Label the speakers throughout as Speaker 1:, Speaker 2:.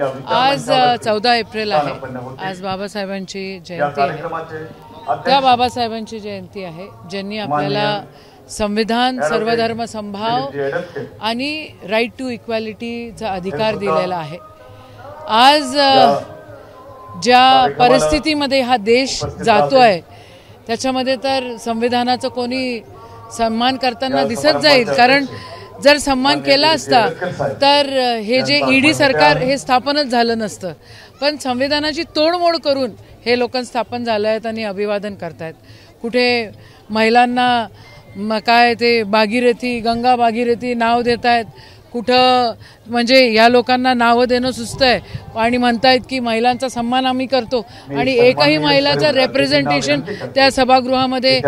Speaker 1: आज चौदा एप्रिल आहे. आज बाबासाहेबांची जयंती आहे. त्या बाबासाहेबांची जयंती आहे ज्यांनी आपल्याला संविधान सर्वधर्म संभाव आणि राईट टू इक्वॅलिटीचा अधिकार दिलेला आहे. आज ज्या परिस्थितीमध्ये हा देश जातोय त्याच्यामध्ये तर संविधानाचं कोणी सन्मान करताना दिसत जाईल कारण जर सन्मान केला असता तर हे जे ईडी सरकार हे स्थापनच झालं नसतं. पण संविधानाची तोडमोड करून हे लोक स्थापन झाले आहेत आणि अभिवादन करतायत. कुठे महिलांना काय ते भागीरथी गंगा भागीरथी नाव देत आहेत कुठं म्हणजे या लोकांना नावं देणं सुस्त आहे. आणि म्हणतायत की महिलांचा सन्मान आम्ही करतो. आणि एकही महिलाचं रेप्रेझेंटेशन त्या सभागृहामध्ये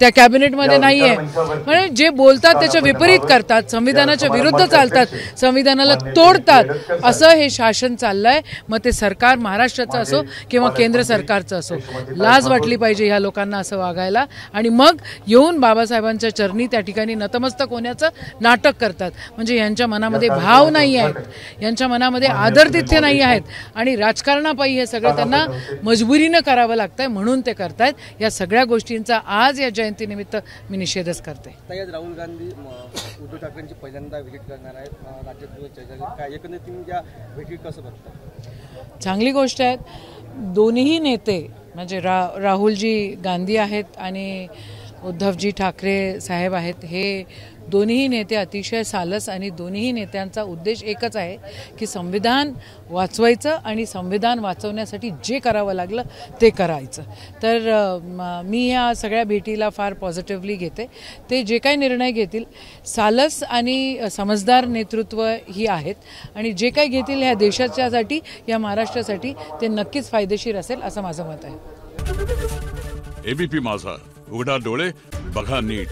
Speaker 1: त्या कॅबिनेटमध्ये नाही आहे म्हणजे जे बोलतात त्याच्या विपरीत करतात. संविधानाच्या विरुद्ध चालतात. संविधानाला तोडतात. असं हे शासन चाललंय. मग ते सरकार महाराष्ट्राचं असो किंवा केंद्र सरकारचं असो. लाज वाटली पाहिजे ह्या लोकांना असं वागायला. आणि मग येऊन बाबासाहेबांच्या चरणी त्या ठिकाणी नतमस्तक होण्याचं नाटक करतात. म्हणजे यांच्या मनामध्ये भाव नाही आहेत. यांच्या मनामध्ये आदर तिथे नाही आहेत. आणि राजकारणापायी हे सगळं त्यांना मजबुरीनं करावं लागतंय म्हणून ते करतायत. या सगळ्या गोष्टींचा आज या जयंतीनिमित्त मी निषेधच करते.
Speaker 2: राहुल गांधी उद्धव ठाकरेंची पहिल्यांदा व्हिजिट करणार आहेत राज्यात एकंदरीत भेटीत कसं बघता?
Speaker 1: चांगली गोष्ट आहे. दोन्ही नेते म्हणजे रा राहुलजी गांधी आहेत आणि उद्धवजी ठाकरे साहेब आहेत. हे दोन्हीही नेते अतिशय सालस आणि दोन्हीही नेत्यांचा उद्देश एकच आहे की संविधान वाचवायचं आणि संविधान वाचवण्यासाठी जे करावं लागलं ते करायचं. तर म- मी या सगळ्या भेटीला फार पॉझिटिव्हली घेते. ते जे काही निर्णय घेतील सालस आणि समजदार नेतृत्व ही आहेत आणि जे काही घेतील ह्या देशाच्यासाठी या महाराष्ट्रासाठी ते नक्कीच फायदेशीर असेल असं माझं मत आहे.
Speaker 3: एबीपी माझा. उघडा डोळे बघा नीट.